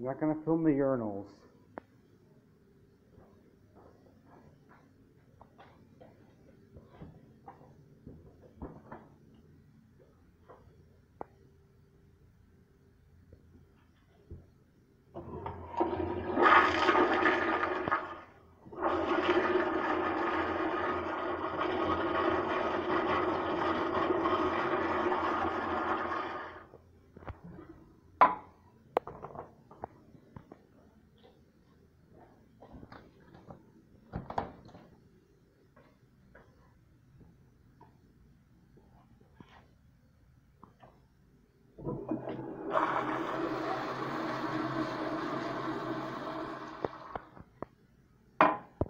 I'm not gonna film the urinals.